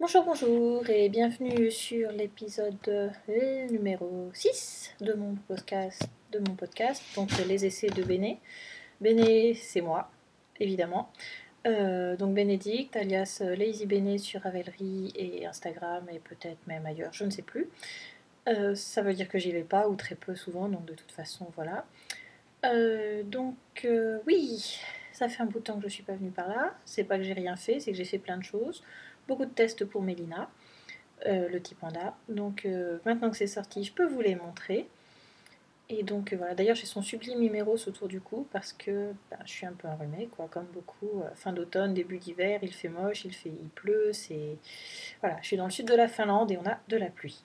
Bonjour, bonjour et bienvenue sur l'épisode euh, numéro 6 de mon podcast, de donc les essais de Béné. Béné, c'est moi, évidemment. Euh, donc Bénédicte, alias Lazy Béné sur Ravelry et Instagram et peut-être même ailleurs, je ne sais plus. Euh, ça veut dire que j'y vais pas ou très peu souvent, donc de toute façon, voilà. donc oui, ça fait un bout de temps que je suis pas venue par là. C'est pas que j'ai rien fait, c'est que j'ai fait plein de choses beaucoup de tests pour Mélina, euh, le petit panda. Donc euh, maintenant que c'est sorti, je peux vous les montrer. Et donc euh, voilà, d'ailleurs j'ai son sublime numéro autour du cou parce que ben, je suis un peu enrhumée, quoi, comme beaucoup. fin d'automne, début d'hiver, il fait moche, il, fait, il pleut, c'est... Voilà, je suis dans le sud de la Finlande et on a de la pluie.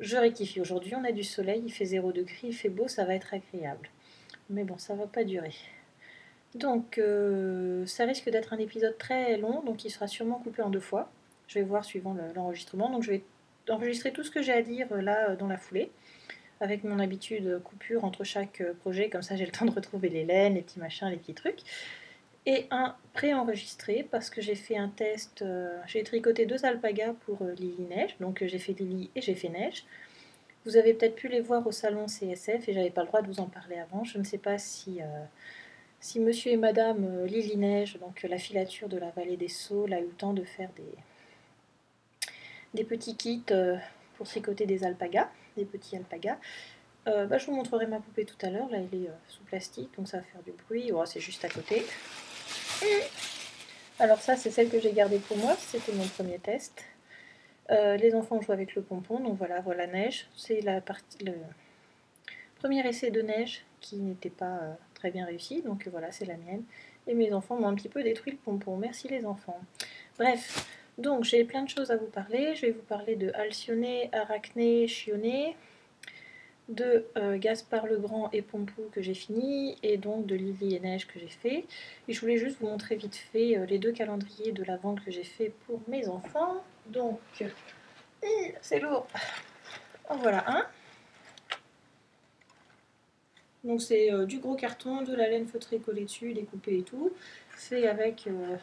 Je rectifie, aujourd'hui on a du soleil, il fait 0 degré, il fait beau, ça va être agréable. Mais bon, ça va pas durer. Donc, euh, ça risque d'être un épisode très long, donc il sera sûrement coupé en deux fois. Je vais voir suivant l'enregistrement. donc, je vais enregistrer tout ce que j'ai à dire euh, là euh, dans la foulée, avec mon habitude coupure entre chaque projet, comme ça j'ai le temps de retrouver les laines, les petits machins, les petits trucs. Et un pré-enregistré, parce que j'ai fait un test, j'ai tricoté deux alpagas pour Lily Neige, donc j'ai fait Lily et j'ai fait Neige. Vous avez peut-être pu les voir au salon CSF et j'avais pas le droit de vous en parler avant. Je ne sais pas si si monsieur et madame euh, Lily Neige, donc euh, la filature de la vallée des Sceaux, a eu le temps de faire des, petits kits euh, pour tricoter des alpagas, des petits alpagas, bah, je vous montrerai ma poupée tout à l'heure. Là, elle est sous plastique, donc ça va faire du bruit. Oh, c'est juste à côté. Alors ça, c'est celle que j'ai gardée pour moi. C'était mon premier test. les enfants jouent avec le pompon, donc voilà, voilà neige. C'est la partie, le premier essai de neige qui n'était pas bien réussi, donc voilà, c'est la mienne. Et mes enfants m'ont un petit peu détruit le pompon. Merci les enfants. Bref, donc j'ai plein de choses à vous parler. Je vais vous parler de Alcyone, Arachné, Chionné, de euh, Gaspard le Grand et Pompou que j'ai fini, et donc de Lily et Neige que j'ai fait. Et je voulais juste vous montrer vite fait euh, les deux calendriers de la vente que j'ai fait pour mes enfants. Donc, c'est lourd. En voilà un. Donc c'est euh, du gros carton, de la laine feutrée collée dessus, découpée et tout, fait avec euh,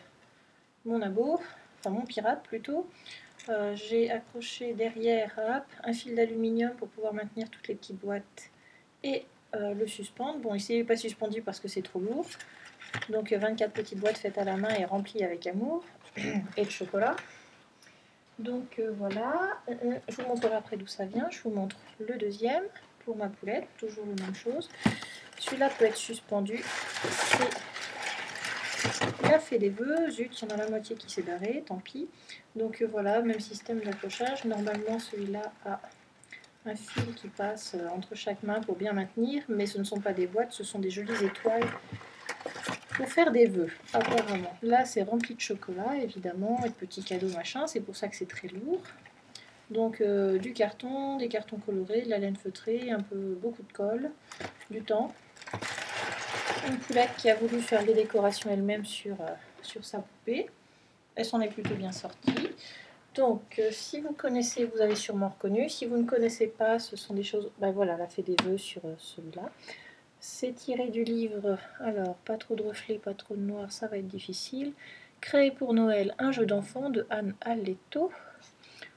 mon abo, enfin mon pirate plutôt. Euh, j'ai accroché derrière un fil d'aluminium pour pouvoir maintenir toutes les petites boîtes et le suspendre. Bon ici il n'est pas suspendu parce que c'est trop lourd. Donc 24 petites boîtes faites à la main et remplies avec amour et de chocolat. Donc voilà, je vous montrerai après d'où ça vient. Je vous montre le deuxième pour ma poulette, toujours la même chose. Celui-là peut être suspendu. Il a fait des vœux, zut, il y en a la moitié qui s'est barré, tant pis. Donc euh, voilà, même système d'accrochage. Normalement, celui-là a un fil qui passe euh, entre chaque main pour bien maintenir, mais ce ne sont pas des boîtes, ce sont des jolies étoiles pour faire des vœux, apparemment. Là, c'est rempli de chocolat, évidemment, et de petits cadeaux, machin, c'est pour ça que c'est très lourd. Donc euh, du carton, des cartons colorés, de la laine feutrée, un peu beaucoup de colle, du temps. Une poulette qui a voulu faire des décorations elle-même sur, euh, sur sa poupée. Elle s'en est plutôt bien sortie. Donc, euh, si vous connaissez, vous avez sûrement reconnu. Si vous ne connaissez pas, ce sont des choses... Ben voilà, elle a fait des vœux sur celui-là. C'est tiré du livre, alors, pas trop de reflets, pas trop de noir, ça va être difficile. Créé pour Noël, un jeu d'enfant de Anne Aletto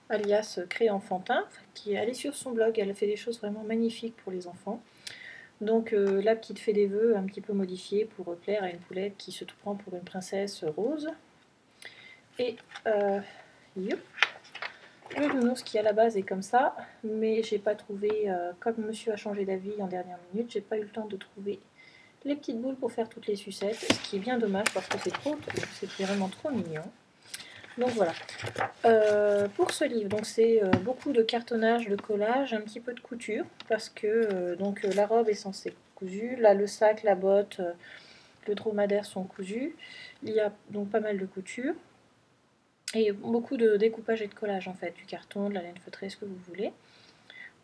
alias Créé Enfantin, qui est allée sur son blog. Elle fait des choses vraiment magnifiques pour les enfants. Donc euh, la petite fait des vœux un petit peu modifiée pour plaire à une poulette qui se prend pour une princesse rose. Et euh, le nounours qui à la base est comme ça, mais j'ai pas trouvé, euh, comme monsieur a changé d'avis en dernière minute, j'ai pas eu le temps de trouver les petites boules pour faire toutes les sucettes, ce qui est bien dommage parce que c'est trop, c'est vraiment trop mignon. Donc voilà. Euh, pour ce livre, donc c'est euh, beaucoup de cartonnage, de collage, un petit peu de couture, parce que euh, donc la robe est censée cousue, là le sac, la botte, le dromadaire sont cousus. Il y a donc pas mal de couture. Et beaucoup de découpage et de collage en fait, du carton, de la laine feutrée, ce que vous voulez.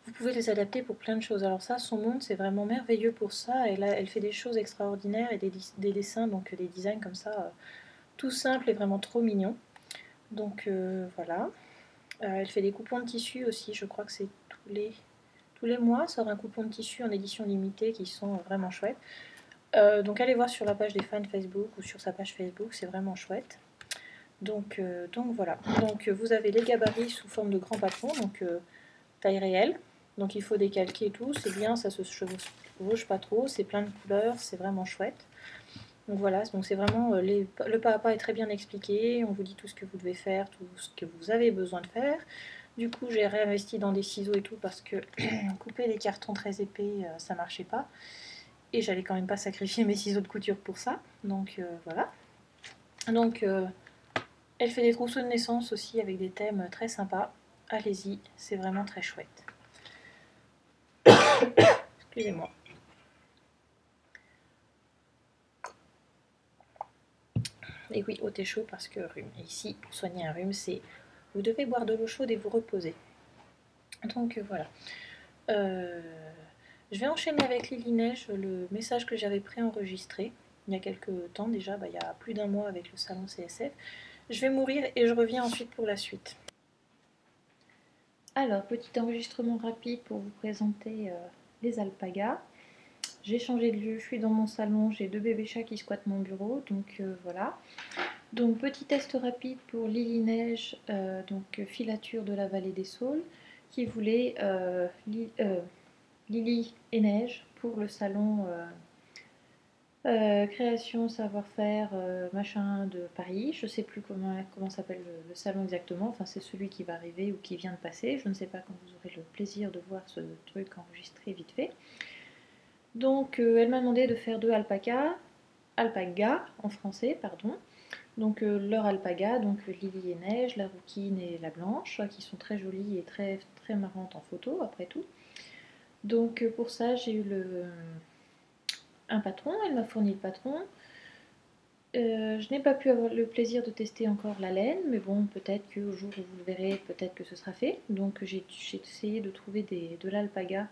Vous pouvez les adapter pour plein de choses. Alors ça, son monde, c'est vraiment merveilleux pour ça. Et là, elle fait des choses extraordinaires et des, des dessins, donc des designs comme ça, tout simple et vraiment trop mignon. Donc euh, voilà. Euh, elle fait des coupons de tissu aussi, je crois que c'est tous les, tous les mois, sort un coupon de tissu en édition limitée qui sont vraiment chouettes. Euh, donc allez voir sur la page des fans Facebook ou sur sa page Facebook, c'est vraiment chouette. Donc, voilà. Donc vous avez les gabarits sous forme de grand patron, donc taille réelle. Donc il faut décalquer tout, c'est bien, ça se chevauche pas trop, c'est plein de couleurs, c'est vraiment chouette. Donc voilà, c'est vraiment le pas à pas est très bien expliqué, on vous dit tout ce que vous devez faire, tout ce que vous avez besoin de faire. Du coup, j'ai réinvesti dans des ciseaux et tout parce que couper des cartons très épais, euh, ça marchait pas. Et j'allais quand même pas sacrifier mes ciseaux de couture pour ça. Donc euh, voilà. Donc euh, elle fait des trousseaux de naissance aussi avec des thèmes très sympas. Allez-y, c'est vraiment très chouette. Excusez-moi. Et oui, au thé chaud parce que rhume. ici, pour soigner un rhume, c'est vous devez boire de l'eau chaude et vous reposer. Donc euh, voilà. Euh, je vais enchaîner avec Lily Neige le message que j'avais préenregistré il y a quelques temps déjà, bah, il y a plus d'un mois avec le salon CSF. Je vais mourir et je reviens ensuite pour la suite. Alors, petit enregistrement rapide pour vous présenter euh, les alpagas. J'ai changé de lieu, je suis dans mon salon, j'ai deux bébés chats qui squattent mon bureau, donc voilà. Donc petit test rapide pour Lily Neige, euh, donc filature de la vallée des Saules, qui voulait euh, euh, Lily et Neige pour le salon création savoir-faire machin de Paris. Je ne sais plus comment, comment s'appelle le, salon exactement, enfin c'est celui qui va arriver ou qui vient de passer. Je ne sais pas quand vous aurez le plaisir de voir ce truc enregistré vite fait. Donc elle m'a demandé de faire deux alpacas, alpaga en français, pardon. Donc euh, leur alpaga, donc Lily et Neige, la rouquine et la blanche, qui sont très jolies et très, très marrantes en photo après tout. Donc euh, pour ça j'ai eu le, un patron, elle m'a fourni le patron. Euh, je n'ai pas pu avoir le plaisir de tester encore la laine, mais bon, peut-être qu'au jour où vous le verrez, peut-être que ce sera fait. Donc j'ai essayé de trouver de l'alpaga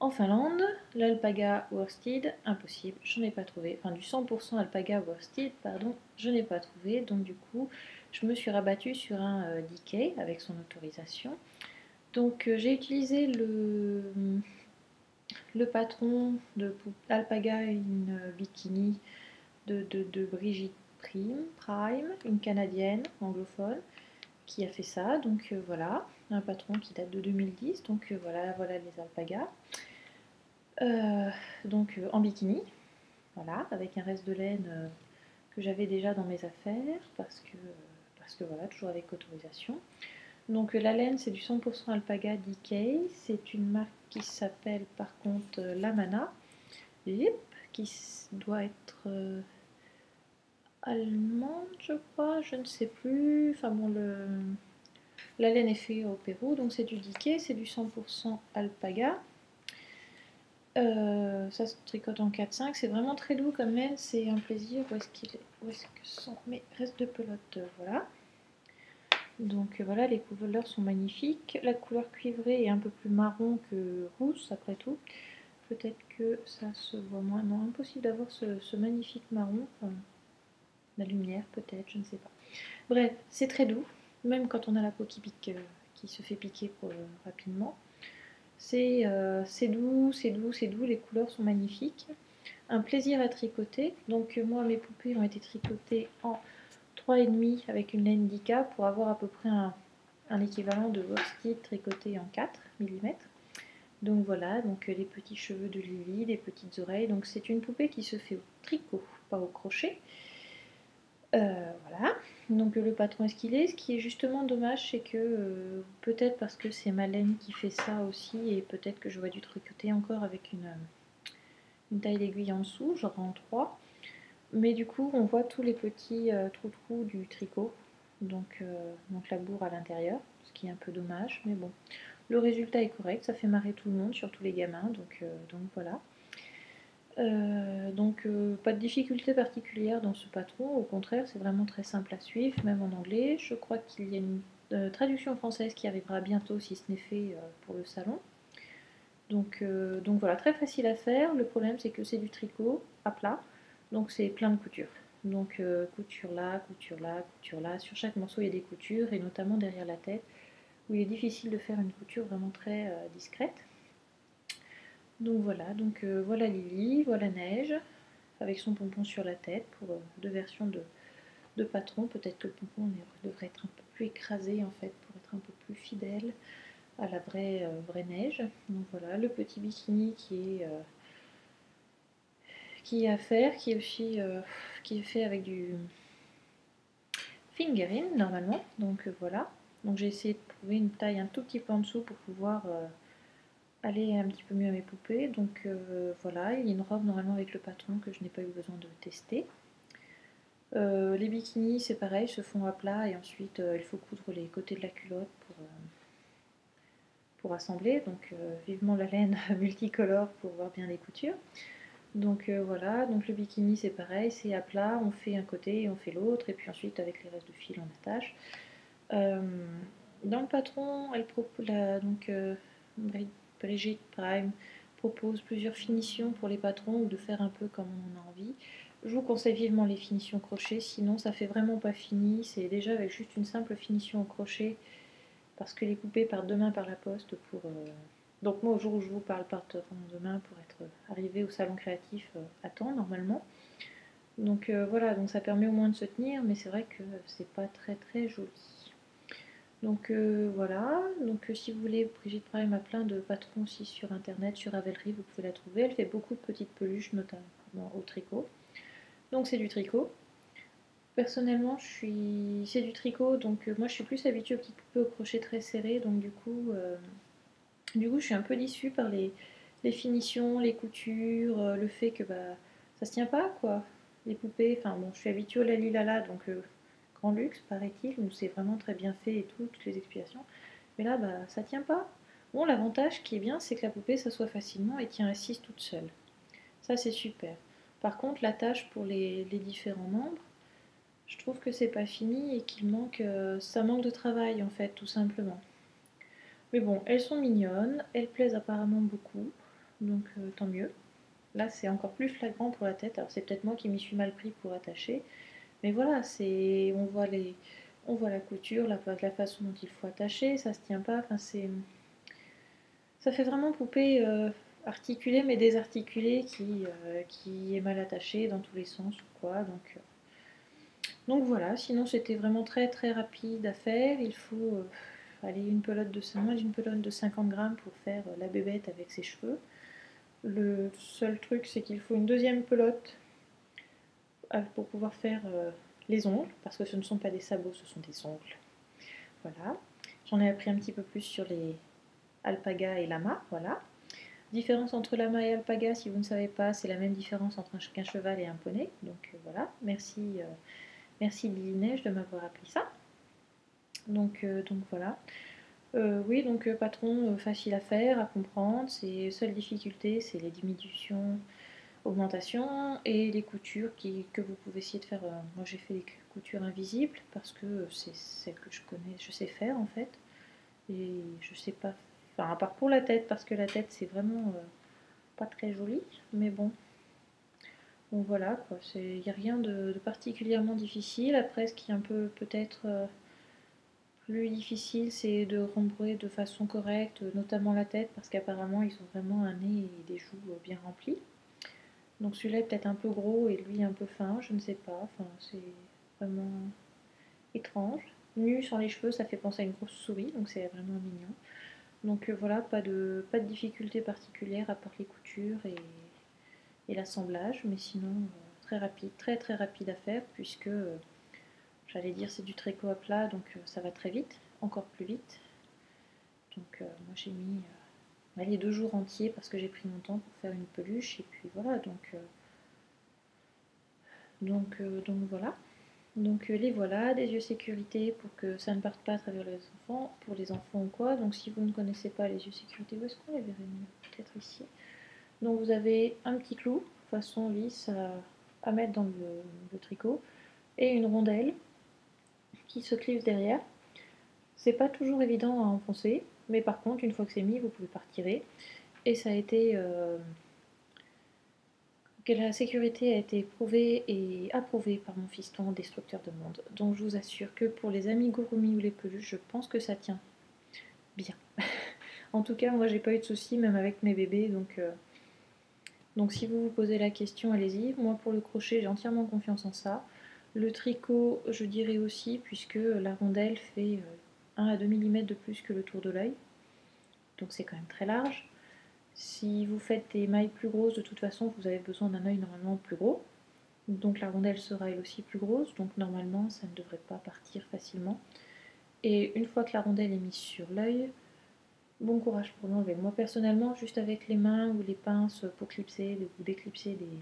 en Finlande, l'alpaga worsted, impossible, je n'ai pas trouvé. Enfin, du 100% alpaga worsted, pardon, je n'ai pas trouvé. Donc, du coup, je me suis rabattue sur un euh, DK avec son autorisation. Donc, euh, j'ai utilisé le, le patron de alpaga une bikini de, de, Brigitte Prime, Prime, une canadienne anglophone qui a fait ça. Donc, euh, voilà, un patron qui date de 2010. Donc, voilà, voilà les alpagas. Euh, donc euh, en bikini, voilà, avec un reste de laine euh, que j'avais déjà dans mes affaires, parce que, parce que voilà, toujours avec autorisation. Donc la laine, c'est du 100% alpaga DK, c'est une marque qui s'appelle par contre Lamana, qui doit être allemande, je crois, je ne sais plus. Enfin bon, le, la laine est faite au Pérou, donc c'est du DK, c'est du 100% alpaga. Euh, ça se tricote en 4-5, c'est vraiment très doux comme laine, c'est un plaisir. Où est-ce que sont mes restes de pelote Voilà. Donc euh, voilà, les couleurs sont magnifiques. La couleur cuivrée est un peu plus marron que rousse après tout. Peut-être que ça se voit moins. Non, impossible d'avoir ce, magnifique marron. la lumière peut-être, je ne sais pas. Bref, c'est très doux, même quand on a la peau qui pique, euh, qui se fait piquer rapidement. Euh, c'est doux, c'est doux, c'est doux, les couleurs sont magnifiques. Un plaisir à tricoter. Donc euh, moi, mes poupées ont été tricotées en 3,5 avec une laine d'Ika pour avoir à peu près un, équivalent de worsted tricoté en 4 mm. Donc voilà, donc euh, les petits cheveux de Lily, les petites oreilles. Donc c'est une poupée qui se fait au tricot, pas au crochet. Voilà. Donc le patron est ce qu'il est? Ce qui est justement dommage, c'est que euh, peut-être parce que c'est ma laine qui fait ça aussi, et peut-être que j'aurais dû tricoter encore avec une, euh, une taille d'aiguille en dessous, genre en 3. Mais du coup, on voit tous les petits euh, trous-trous du tricot, donc, donc la bourre à l'intérieur, ce qui est un peu dommage, mais bon. Le résultat est correct, ça fait marrer tout le monde, surtout les gamins, donc, donc voilà. Euh, donc euh, pas de difficulté particulière dans ce patron, au contraire c'est vraiment très simple à suivre, même en anglais. Je crois qu'il y a une euh, traduction française qui arrivera bientôt si ce n'est fait pour le salon. Donc, donc voilà, très facile à faire. Le problème c'est que c'est du tricot à plat, donc c'est plein de coutures. Donc couture là, couture là, couture là. Sur chaque morceau il y a des coutures et notamment derrière la tête où il est difficile de faire une couture vraiment très discrète. Donc voilà, donc euh, voilà Lily, voilà Neige, avec son pompon sur la tête pour euh, deux versions de, patron. Peut-être que le pompon devrait être un peu plus écrasé en fait pour être un peu plus fidèle à la vraie, euh, vraie neige. Donc voilà, le petit bikini qui est, qui est à faire, qui est aussi qui est fait avec du fingering normalement. Donc voilà. Donc j'ai essayé de trouver une taille un tout petit peu en dessous pour pouvoir aller un petit peu mieux à mes poupées. Donc voilà, il y a une robe normalement avec le patron que je n'ai pas eu besoin de tester. les bikinis, c'est pareil, se font à plat et ensuite il faut coudre les côtés de la culotte pour, pour assembler. Donc euh, vivement la laine multicolore pour voir bien les coutures. Donc euh, voilà, donc le bikini c'est pareil, c'est à plat, on fait un côté et on fait l'autre, et puis ensuite avec les restes de fil on attache. Euh, dans le patron, elle propose la, donc Brigitte Prime propose plusieurs finitions pour les patrons ou de faire un peu comme on a envie. Je vous conseille vivement les finitions crochet, sinon ça fait vraiment pas fini. C'est déjà avec juste une simple finition au crochet parce que les poupées partent demain par la poste pour... Euh, donc moi, au jour où je vous parle, partiront demain pour être arrivé au salon créatif euh, à temps, normalement. Donc euh, voilà, donc ça permet au moins de se tenir, mais c'est vrai que c'est pas très très joli. Donc voilà, donc si vous voulez, Brigitte Prime a plein de patrons aussi sur internet, sur Ravelry, vous pouvez la trouver. Elle fait beaucoup de petites peluches, notamment au tricot. Donc c'est du tricot. Personnellement, je suis... c'est du tricot, donc euh, moi je suis plus habituée aux petites poupées au crochet très serré, donc du coup, euh, du coup je suis un peu déçue par les, finitions, les coutures, euh, le fait que bah, ça se tient pas quoi. Les poupées, enfin bon, je suis habituée au Lalilala, donc grand luxe paraît-il, où c'est vraiment très bien fait et tout, toutes les explications. Mais là, bah, ça tient pas. Bon, l'avantage qui est bien, c'est que la poupée s'assoit facilement et tient assise toute seule. Ça, c'est super. Par contre, la tâche pour les différents membres, je trouve que c'est pas fini et qu'il manque, euh, ça manque de travail en fait, tout simplement. Mais bon, elles sont mignonnes, elles plaisent apparemment beaucoup, donc euh, tant mieux. Là, c'est encore plus flagrant pour la tête. Alors c'est peut-être moi qui m'y suis mal pris pour attacher, mais voilà, c'est, on voit la couture, la, façon dont il faut attacher, ça se tient pas. Enfin, c'est, ça fait vraiment poupée euh, articulée mais désarticulée qui, qui est mal attachée dans tous les sens ou quoi. Donc donc voilà, sinon c'était vraiment très très rapide à faire. Il faut euh, aller une pelote de une pelote de 50 grammes pour faire euh, la bébête avec ses cheveux. Le seul truc c'est qu'il faut une deuxième pelote euh, pour pouvoir faire les ongles, parce que ce ne sont pas des sabots, ce sont des ongles. Voilà. J'en ai appris un petit peu plus sur les alpaga et lama, voilà. Différence entre lama et alpaga, si vous ne savez pas, c'est la même différence entre un, cheval et un poney. Donc voilà, merci. Merci Lily Neige de m'avoir appris ça. Donc, euh, voilà. Euh, oui, donc euh, patron facile à faire, à comprendre. Ses seules difficultés, c'est les diminutions, augmentations et les coutures qui, que vous pouvez essayer de faire. moi, j'ai fait les coutures invisibles parce que c'est celle que je connais, je sais faire en fait. Et je sais pas. Enfin, à part pour la tête, parce que la tête, c'est vraiment pas très joli. Mais bon, donc voilà, quoi. Il n'y a rien de, particulièrement difficile. Après, ce qui est un peu peut-être euh, plus difficile, c'est de rembourer de façon correcte, notamment la tête, parce qu'apparemment, ils ont vraiment un nez et des joues bien remplis. Donc celui-là est peut-être un peu gros et lui un peu fin, je ne sais pas. Enfin, c'est vraiment étrange. Nu sans les cheveux, ça fait penser à une grosse souris, donc c'est vraiment mignon. Donc euh, voilà, pas de, pas de difficulté particulière à part les coutures et l'assemblage, mais sinon euh, très rapide, très très rapide à faire puisque euh, j'allais dire c'est du tricot à plat donc ça va très vite, encore plus vite. Donc moi j'ai mis les deux jours entiers parce que j'ai pris mon temps pour faire une peluche et puis voilà donc donc, donc voilà. Donc les voilà, des yeux sécurité pour que ça ne parte pas à travers les enfants, pour les enfants ou quoi. Donc si vous ne connaissez pas les yeux sécurité, où est-ce qu'on les verrait mieux? Peut-être ici. Donc vous avez un petit clou, façon lisse à, mettre dans le, tricot, et une rondelle qui se clive derrière. C'est pas toujours évident à enfoncer, mais par contre, une fois que c'est mis, vous pouvez retirer. Et ça a été. Euh, que la sécurité a été prouvée et approuvée par mon fiston destructeur de monde. Donc je vous assure que pour les amis Gurumi ou les peluches, je pense que ça tient bien. en tout cas, moi j'ai pas eu de soucis, même avec mes bébés, donc. Euh, donc si vous vous posez la question, allez-y. Moi pour le crochet, j'ai entièrement confiance en ça. Le tricot, je dirais aussi, puisque la rondelle fait 1 à 2 mm de plus que le tour de l'œil. Donc c'est quand même très large. Si vous faites des mailles plus grosses, de toute façon, vous avez besoin d'un œil normalement plus gros. Donc la rondelle sera elle aussi plus grosse, donc normalement ça ne devrait pas partir facilement. Et une fois que la rondelle est mise sur l'œil, bon courage pour l'enlever. Moi personnellement, juste avec les mains ou les pinces pour clipser ou déclipser des,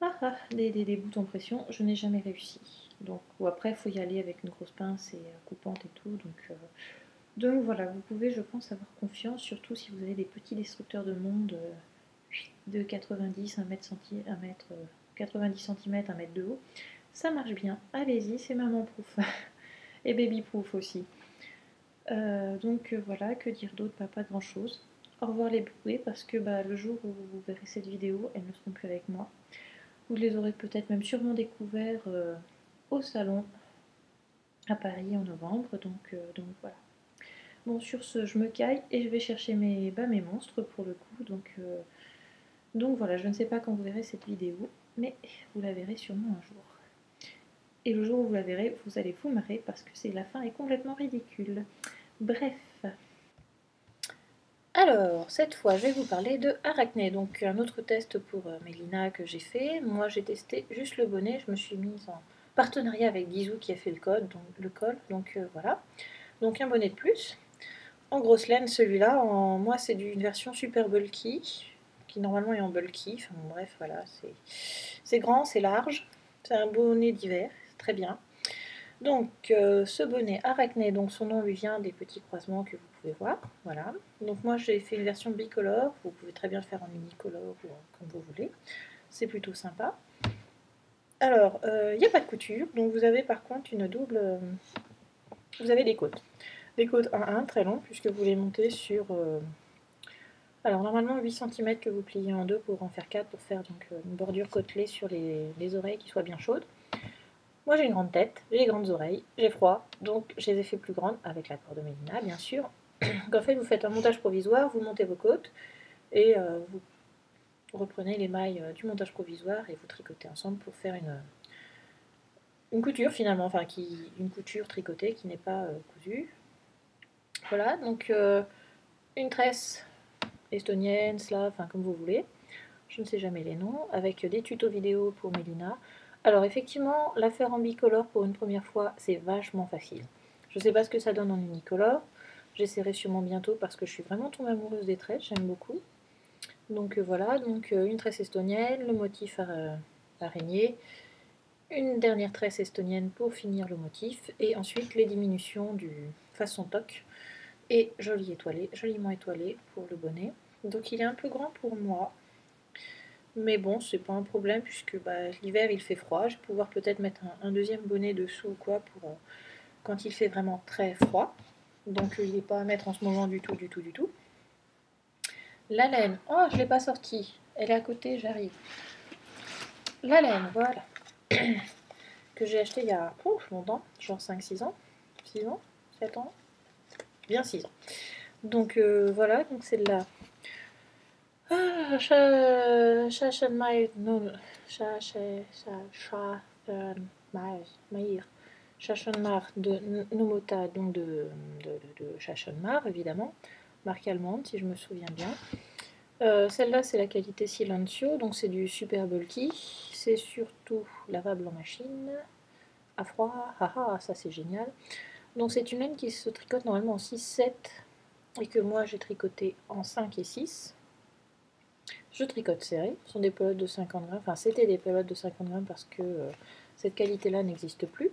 ah, ah, des, des, boutons pression, je n'ai jamais réussi. Donc, ou après, il faut y aller avec une grosse pince et euh, coupante et tout. Donc, euh, donc voilà, vous pouvez, je pense, avoir confiance, surtout si vous avez des petits destructeurs de monde. Euh, de 90, 1 mètre, 1 mètre 90 cm, 1 mètre de haut. Ça marche bien. Allez-y, c'est maman proof. Et baby proof aussi. Donc voilà, que dire d'autre? Pas, pas grand chose. Au revoir les bouées parce que bah, le jour où vous verrez cette vidéo, elles ne seront plus avec moi. Vous les aurez peut-être même sûrement découverts euh, au salon à Paris en novembre. Donc, donc voilà. Bon, sur ce, je me caille et je vais chercher mes, bah, mes monstres pour le coup. Donc donc voilà, je ne sais pas quand vous verrez cette vidéo, mais vous la verrez sûrement un jour. Et le jour où vous la verrez, vous allez vous marrer parce que c'est la fin est complètement ridicule. Bref. Alors, cette fois, je vais vous parler de Arachné. Donc, un autre test pour euh, Mélina que j'ai fait. Moi, j'ai testé juste le bonnet. Je me suis mise en partenariat avec Gizou qui a fait le code, donc le col. Donc, euh, voilà. Donc, un bonnet de plus. En grosse laine, celui-là. Moi, c'est une version super bulky qui normalement est en bulky. Enfin, bref, voilà, c'est grand, c'est large. C'est un bonnet d'hiver, très bien. Donc, euh, ce bonnet arachné, donc son nom lui vient des petits croisements que vous pouvez voir. Voilà. Donc, moi, j'ai fait une version bicolore. Vous pouvez très bien le faire en unicolore ou comme vous voulez. C'est plutôt sympa. Alors, il euh, n'y a pas de couture. Donc, vous avez par contre une double... Euh, vous avez des côtes. Des côtes 1-1, très longues, puisque vous les montez sur... Alors normalement 8 cm que vous pliez en deux pour en faire 4 pour faire donc euh, une bordure côtelée sur les, oreilles qui soient bien chaudes. Moi j'ai une grande tête, j'ai grandes oreilles, j'ai froid, donc je les ai fait plus grandes avec l'accord de Mélina bien sûr. Donc en fait vous faites un montage provisoire, vous montez vos côtes et euh, vous reprenez les mailles euh, du montage provisoire et vous tricotez ensemble pour faire une, une couture finalement, enfin qui, une couture tricotée qui n'est pas cousue. Voilà, donc une tresse estonienne, slave, enfin comme vous voulez. Je ne sais jamais les noms, avec des tutos vidéo pour Mélina. Alors effectivement, la faire en bicolore pour une première fois, c'est vachement facile. Je ne sais pas ce que ça donne en unicolore. J'essaierai sûrement bientôt parce que je suis vraiment tombée amoureuse des tresses, j'aime beaucoup. Donc euh, voilà, donc euh, une tresse estonienne, le motif euh, araignée, une dernière tresse estonienne pour finir le motif, et ensuite les diminutions du façon toc et joli étoilé, joliment étoilé pour le bonnet. Donc il est un peu grand pour moi. Mais bon, c'est pas un problème puisque bah, l'hiver il fait froid. Je vais pouvoir peut-être mettre un, deuxième bonnet dessous ou quoi pour euh, quand il fait vraiment très froid. Donc il n'est pas à mettre en ce moment du tout, du tout, du tout. La laine. Oh, je l'ai pas sortie. Elle est à côté, j'arrive. La laine, voilà. que j'ai acheté il y a oh, longtemps, genre 5-6 ans. 6 ans 7 ans bien 6 ans. Donc euh, voilà, donc c'est. Ah, Chachenmaïr, non, Chachenmar de Nomota, donc de, de, de évidemment, marque allemande si je me souviens bien. Euh, celle-là, c'est la qualité Silencio, donc c'est du super bulky. C'est surtout lavable en machine, à froid, haha, ça c'est génial. Donc c'est une laine qui se tricote normalement en 6-7 et que moi j'ai tricoté en 5 et 6. Je tricote serré, ce sont des pelotes de 50 grammes, enfin c'était des pelotes de 50 grammes parce que euh, cette qualité-là n'existe plus.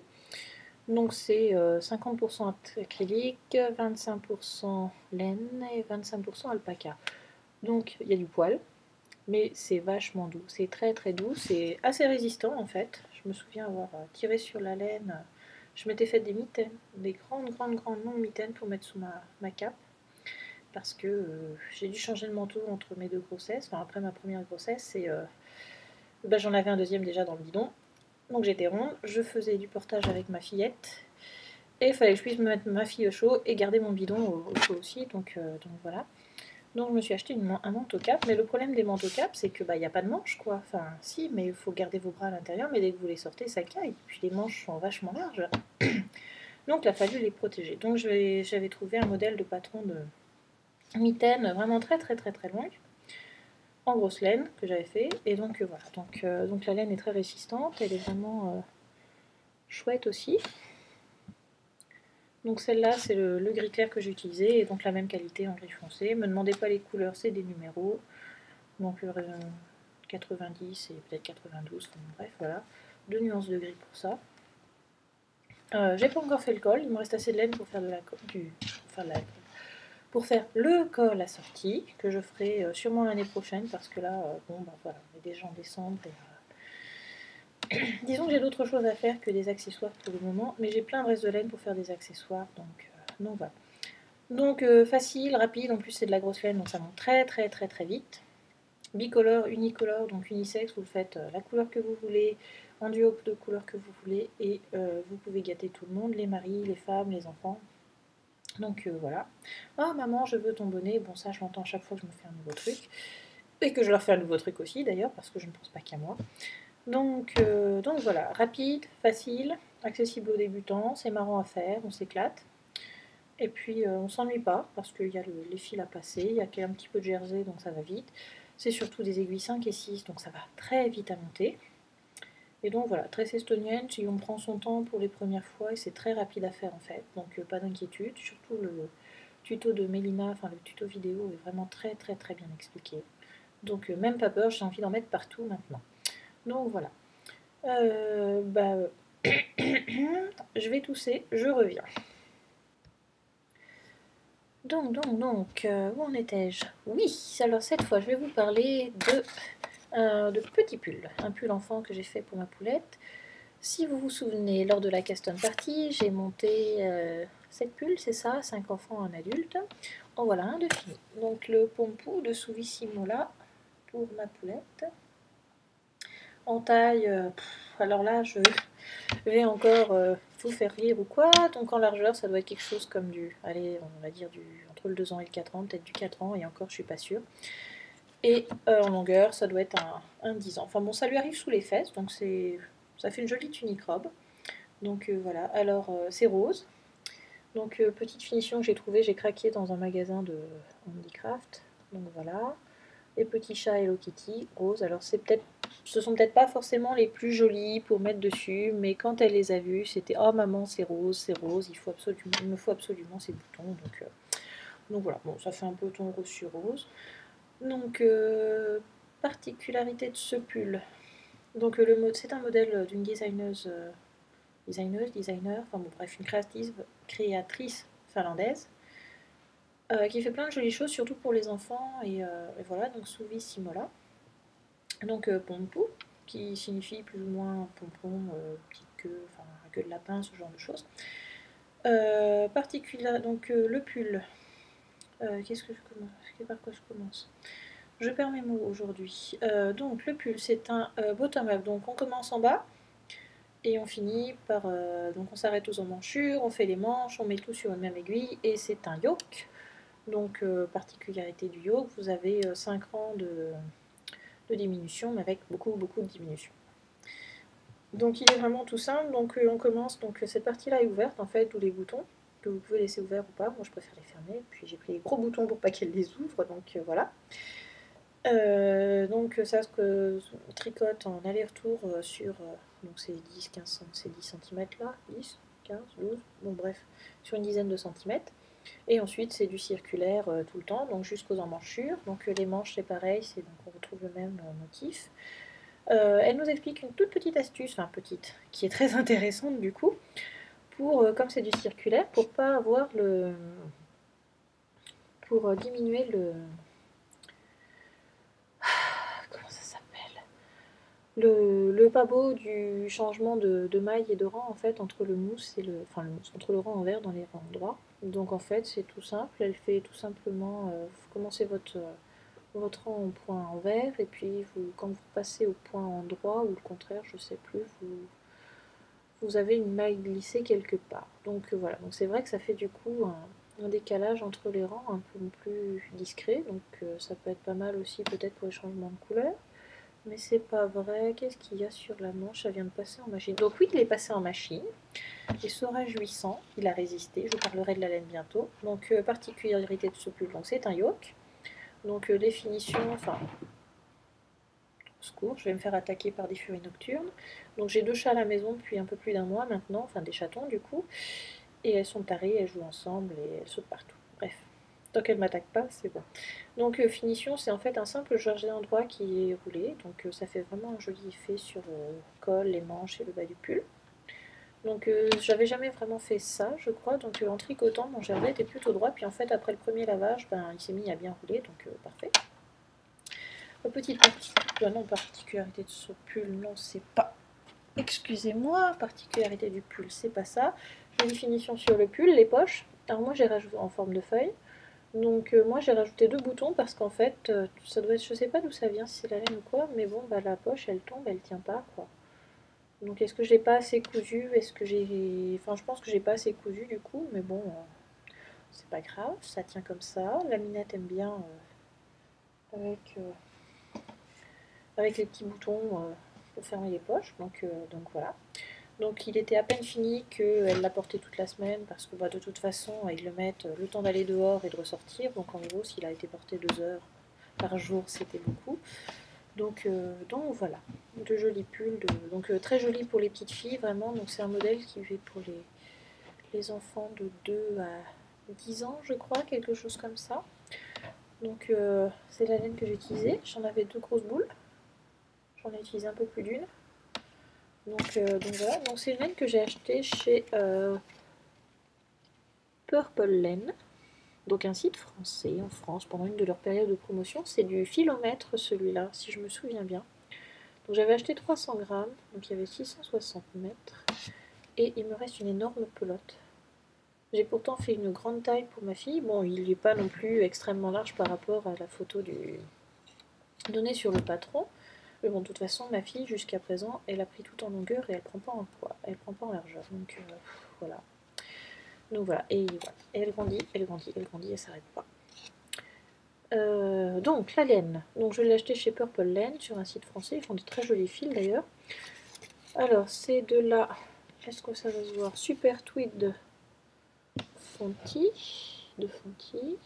Donc c'est 50% euh, acrylique, 25% laine et 25% alpaca. Donc il y a du poil, mais c'est vachement doux, c'est très très doux, c'est assez résistant en fait. Je me souviens avoir euh, tiré sur la laine je m'étais fait des mitaines, des grandes, grandes, grandes longues mitaines pour mettre sous ma, cape. Parce que euh, j'ai dû changer de manteau entre mes deux grossesses, enfin après ma première grossesse, et bah, j'en avais un deuxième déjà dans le bidon. Donc j'étais ronde, je faisais du portage avec ma fillette, et il fallait que je puisse me mettre ma fille au chaud et garder mon bidon au, chaud aussi, donc, euh, donc voilà. Donc je me suis acheté un manteau cap, mais le problème des manteaux cap, c'est que bah n'y a pas de manches quoi. Enfin si, mais il faut garder vos bras à l'intérieur, mais dès que vous les sortez, ça caille. Puis les manches sont vachement larges. Donc il a fallu les protéger. Donc j'avais trouvé un modèle de patron de mitaine vraiment très très très très longue, en grosse laine que j'avais fait. Et donc euh, voilà, donc, euh, donc la laine est très résistante, elle est vraiment euh, chouette aussi. Donc celle-là, c'est le, gris clair que j'ai utilisé, et donc la même qualité en gris foncé. Me demandez pas les couleurs, c'est des numéros. Donc 90 et peut-être 92, bref, voilà. Deux nuances de gris pour ça. J'ai pas encore fait le col, il me reste assez de laine pour faire de la, du, pour faire le col assorti, que je ferai euh, sûrement l'année prochaine, parce que là, euh, bon, bah voilà, on est déjà en décembre Disons que j'ai d'autres choses à faire que des accessoires pour le moment, mais j'ai plein de restes de laine pour faire des accessoires, donc, donc voilà. Donc facile, rapide, en plus c'est de la grosse laine, donc ça monte très très très très vite. Bicolore, unicolore, donc unisexe, vous faites la couleur que vous voulez, un duo de couleurs que vous voulez et euh, vous pouvez gâter tout le monde, les maris, les femmes, les enfants. Donc euh, voilà. Ah maman, je veux ton bonnet. Bon ça je l'entends chaque fois que je me fais un nouveau truc. Et que je leur fais un nouveau truc aussi d'ailleurs, parce que je ne pense pas qu'à moi. Donc, euh, donc voilà, rapide, facile, accessible aux débutants, c'est marrant à faire, on s'éclate. Et puis on s'ennuie pas, parce qu'il y a les fils à passer, il y a un petit peu de jersey, donc ça va vite. C'est surtout des aiguilles 5 et 6, donc ça va très vite à monter. Et donc voilà, tresse estonienne, si on prend son temps pour les premières fois, et c'est très rapide à faire en fait, donc euh, pas d'inquiétude. Surtout le tuto de Mélina, enfin le tuto vidéo est vraiment très très très bien expliqué. Donc euh, même pas peur, j'ai envie d'en mettre partout maintenant. Donc voilà. Euh, bah, je vais tousser, je reviens. Donc, donc, donc, où en étais-je? Oui, alors cette fois, je vais vous parler de de petits pulls, un pull enfant que j'ai fait pour ma poulette. Si vous vous souvenez, lors de la custom party, j'ai monté euh, 7 pulls, c'est ça, 5 enfants, un adulte. En voilà un de fini. Donc le pompou de Souvissimo là, pour ma poulette. En taille, euh, alors là, je vais encore euh, vous faire rire ou quoi. Donc en largeur, ça doit être quelque chose comme du, allez, on va dire du entre le 2 ans et le 4 ans, peut-être du 4 ans, et encore, je suis pas sûre. Et euh, en longueur, ça doit être un, 10 ans. Enfin bon, ça lui arrive sous les fesses, donc c'est ça fait une jolie tunique robe. Donc euh, voilà, alors euh, c'est rose. Donc petite finition que j'ai trouvée, j'ai craqué dans un magasin de handicraft. Donc voilà. Les petits chats Hello Kitty, rose. Alors c'est peut-être, ce sont peut-être pas forcément les plus jolis pour mettre dessus, mais quand elle les a vus, c'était oh maman c'est rose, c'est rose, il faut absolument, il me faut absolument ces boutons. Donc, donc voilà, bon ça fait un peu ton rose sur rose. Donc, euh, particularité de ce pull. Donc, euh, le c'est un modèle d'une designeuse, euh, designeuse, designer, enfin bref, une créatrice, finlandaise qui fait plein de jolies choses, surtout pour les enfants. Et, voilà, donc Souvi Simola. Donc, pompou, qui signifie plus ou moins pompon, petite queue, enfin, queue de lapin, ce genre de choses. donc le pull, euh, qu'est-ce que je commence? Par quoi je commence? Je perds mes mots aujourd'hui. Euh, donc le pull, c'est un euh, bottom-up. Donc on commence en bas et on finit par... donc on s'arrête aux emmanchures, on fait les manches, on met tout sur une même aiguille et c'est un yoke. Donc particularité du yoke, vous avez 5 rangs de, diminution mais avec beaucoup beaucoup de diminution. Donc il est vraiment tout simple. Donc on commence, donc cette partie-là est ouverte en fait, tous les boutons que vous pouvez laisser ouverts ou pas. Moi, je préfère les fermer. Puis j'ai pris les gros boutons pour pas qu'elles les ouvrent. Donc euh, voilà. Euh, donc ça se tricote en aller-retour euh, sur donc c'est 10 15 c'est 10 cm là. 10 15 12 bon bref. Sur une dizaine de centimètres. Et ensuite c'est du circulaire tout le temps. Donc jusqu'aux emmanchures donc les manches c'est pareil. C'est donc on retrouve le même motif. Elle nous explique une toute petite astuce enfin petite qui est très intéressante du coup euh, comme c'est du circulaire, pour pas avoir le... pour euh, diminuer le... Comment ça s'appelle? Le, le pas beau du changement de, maille et de rang en fait entre le mousse et le... Enfin le mousse, entre le rang en vert dans les rangs droits. Donc en fait c'est tout simple, elle fait tout simplement... Euh, vous commencez votre votre rang en point en vert et puis vous, quand vous passez au point en droit ou le contraire, je sais plus, vous, vous avez une maille glissée quelque part. Donc euh, voilà, donc c'est vrai que ça fait du coup un décalage entre les rangs un peu plus discret, donc ça peut être pas mal aussi peut-être pour les changements de couleur. Mais c'est pas vrai. Qu'est-ce qu'il y a sur la manche? Ça vient de passer en machine. Donc oui, il est passé en machine. Il sera jouissant. Il a résisté. Je parlerai de la laine bientôt. Donc euh, particularité de ce pull, c'est un yoke. Donc euh, définition, enfin, je vais me faire attaquer par des furies nocturnes. Donc j'ai deux chats à la maison depuis un peu plus d'un mois maintenant, enfin des chatons du coup. Et elles sont tarées, elles jouent ensemble et elles sautent partout. Bref. Tant qu'elle ne m'attaque pas, c'est bon. Donc euh, finition, c'est en fait un simple georgette d'endroit qui est roulé. Donc euh, ça fait vraiment un joli effet sur le euh, col, les manches et le bas du pull. Donc j'avais jamais vraiment fait ça, je crois. Donc en tricotant, mon gerbet était plutôt droit. Puis en fait, après le premier lavage, ben, il s'est mis à bien rouler. Donc parfait. Petite particularité de ce pull, non, c'est pas... Excusez-moi, particularité du pull, c'est pas ça. Une finition sur le pull, les poches. Alors moi j'ai rajouté en forme de feuille. Donc euh, moi j'ai rajouté deux boutons parce qu'en fait euh, ça doit être, je sais pas d'où ça vient, si c'est la laine ou quoi, mais bon bah la poche elle tombe, elle tient pas quoi. Donc est-ce que j'ai pas assez cousu, est-ce que j'ai, enfin je pense que j'ai pas assez cousu du coup, mais bon euh, c'est pas grave, ça tient comme ça. La minette aime bien avec avec les petits boutons pour fermer les poches, donc donc voilà. Donc il était à peine fini qu'elle l'a porté toute la semaine parce que bah, de toute façon ils le mettent le temps d'aller dehors et de ressortir. Donc en gros s'il a été porté deux heures par jour c'était beaucoup. Donc, euh, donc voilà, de jolis pulls, donc euh, très joli pour les petites filles vraiment. Donc c'est un modèle qui fait pour les, les enfants de 2 à 10 ans je crois, quelque chose comme ça. Donc euh, c'est la laine que j'ai utilisée. J'en avais deux grosses boules. J'en ai utilisé un peu plus d'une. Euh, donc, voilà, donc c'est une laine que j'ai acheté chez euh, Purple Laine, donc un site français en France pendant une de leurs périodes de promotion. C'est du philomètre celui-là, si je me souviens bien. Donc j'avais acheté 300 grammes, donc il y avait 660 mètres, et il me reste une énorme pelote. J'ai pourtant fait une grande taille pour ma fille. Bon, il n'est pas non plus extrêmement large par rapport à la photo du donnée sur le patron. Mais bon, de toute façon, ma fille, jusqu'à présent, elle a pris tout en longueur et elle prend pas en poids, elle prend pas en largeur. Donc euh, voilà. Donc voilà, et voilà. Et elle grandit, elle grandit, elle grandit, elle s'arrête pas. Euh, donc la laine, donc je l'ai acheté chez Purple Laine sur un site français, ils font de très jolis fils d'ailleurs. Alors c'est de la, est-ce que ça va se voir, Super Tweed de Fonty, de Fonty,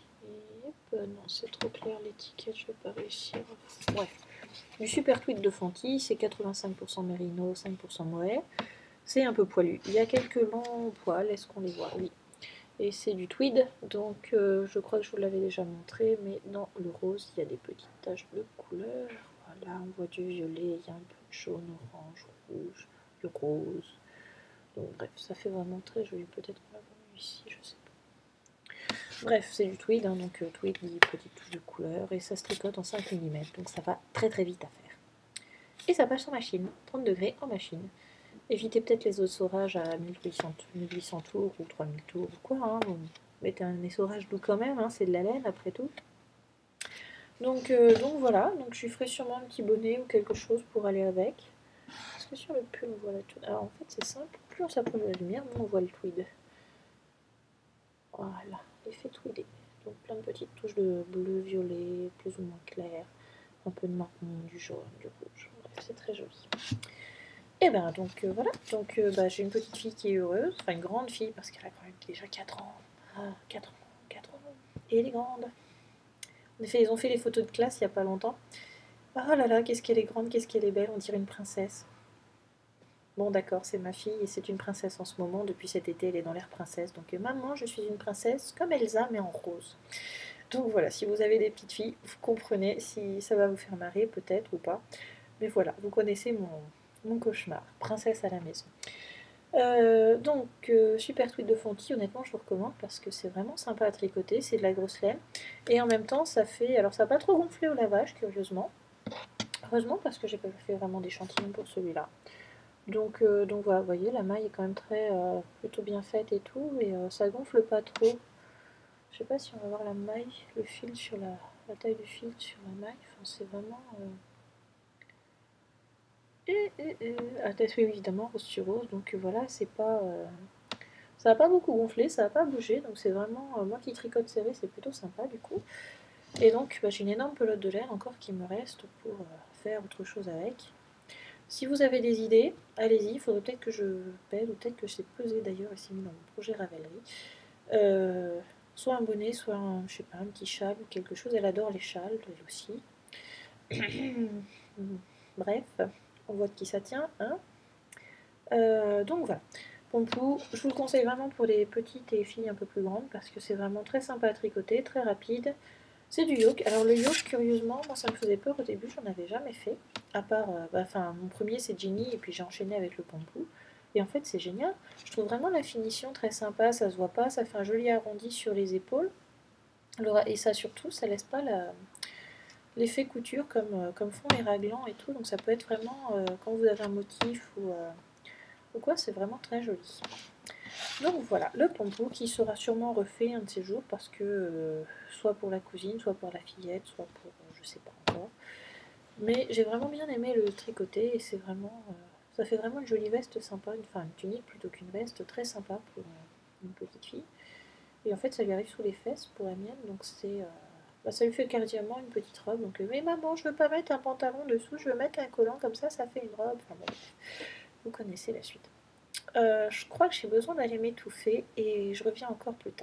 et non c'est trop clair l'étiquette, je vais pas réussir. Bref, du super tweed de Fanti, c'est 85% mérino, 5% mohair. C'est un peu poilu. Il y a quelques longs poils, est-ce qu'on les voit? Oui. Et c'est du tweed, donc euh, je crois que je vous l'avais déjà montré, mais dans le rose, il y a des petites taches de couleur. Voilà, on voit du violet, il y a un peu de jaune, orange, rouge, le rose. Donc bref, ça fait vraiment très joli. Peut-être qu'on l'a vu ici, je sais Bref, c'est du tweed, hein, donc euh, tweed petite touche de couleur, et ça se tricote en 5 mm, donc ça va très très vite à faire. Et ça passe en machine, 30 degrés en machine. Évitez peut-être les essorages à 1800, 1800 tours ou 3000 tours ou quoi, hein, vous mettez un essorage doux quand même, hein, c'est de la laine après tout. Donc, euh, donc voilà, donc je ferai sûrement un petit bonnet ou quelque chose pour aller avec. Est-ce que sur le pull on voit la tweed Alors en fait c'est simple, plus on s'approche de la lumière, moins on voit le tweed. Voilà l'effet tweedé. Donc plein de petites touches de bleu, violet, plus ou moins clair, un peu de marron, du jaune, du rouge. Bref, c'est très joli. Et ben donc euh, voilà, donc euh, bah, j'ai une petite fille qui est heureuse, enfin une grande fille parce qu'elle a quand même déjà 4 ans. Ah, 4 ans, 4 ans. Et elle est grande. En effet, ils ont fait les photos de classe il n'y a pas longtemps. Oh là là, qu'est-ce qu'elle est grande, qu'est-ce qu'elle est belle, on dirait une princesse. Bon d'accord, c'est ma fille et c'est une princesse en ce moment. Depuis cet été, elle est dans l'air princesse. Donc euh, maman, je suis une princesse comme Elsa, mais en rose. Donc voilà, si vous avez des petites filles, vous comprenez si ça va vous faire marrer peut-être ou pas. Mais voilà, vous connaissez mon, cauchemar, princesse à la maison. Euh, donc, euh, super tweet de Fonty, honnêtement, je vous recommande parce que c'est vraiment sympa à tricoter, c'est de la grosse laine. Et en même temps, ça fait. Alors, ça n'a pas trop gonflé au lavage, curieusement. Heureusement, parce que j'ai pas fait vraiment d'échantillon pour celui-là. Donc, euh, donc voilà, vous voyez, la maille est quand même très euh, plutôt bien faite et tout, et euh, ça gonfle pas trop. Je sais pas si on va voir la maille, le fil sur la, taille du fil sur la maille. Enfin, c'est vraiment. Et, et, et... Oui, évidemment, rose sur rose. Donc voilà, c'est pas, Ça n'a pas beaucoup gonflé, ça n'a pas bougé, donc c'est vraiment, moi qui tricote serré, c'est plutôt sympa du coup. Et donc bah, j'ai une énorme pelote de laine encore qui me reste pour faire autre chose avec. Si vous avez des idées, allez-y, il faudrait peut-être que je pèse, ou peut-être que je sais peser d'ailleurs ici dans mon projet Ravelry. Euh, soit un bonnet, soit un, je un petit châle ou quelque chose. Elle adore les châles, elle aussi. Bref, on voit de qui ça tient. Hein donc voilà. Pompou, je vous le conseille vraiment pour les petites et filles un peu plus grandes parce que c'est vraiment très sympa à tricoter, très rapide. C'est du yoke. Alors le yoke, curieusement, moi ça me faisait peur au début, j'en avais jamais fait. À part, euh, bah, enfin mon premier c'est Ginny et puis j'ai enchaîné avec le Pompou. Et en fait c'est génial. Je trouve vraiment la finition très sympa, ça se voit pas, ça fait un joli arrondi sur les épaules. et ça surtout, ça laisse pas l'effet couture comme, euh, comme font les raglans et tout. Donc ça peut être vraiment, euh, quand vous avez un motif ou ou quoi, c'est vraiment très joli. Donc voilà, le pompou qui sera sûrement refait un de ces jours parce que euh, soit pour la cousine, soit pour la fillette, soit pour euh, je sais pas encore. Mais j'ai vraiment bien aimé le tricoter et c'est vraiment, euh, ça fait vraiment une jolie veste sympa, une, enfin une tunique plutôt qu'une veste très sympa pour une petite fille. Et en fait ça lui arrive sous les fesses pour la mienne, donc c'est, bah, ça lui fait carrément une petite robe. Donc mais maman, je veux pas mettre un pantalon dessous, je veux mettre un collant comme ça, ça fait une robe. Enfin, vous connaissez la suite. Euh, je crois que j'ai besoin d'aller m'étouffer et je reviens encore plus tard.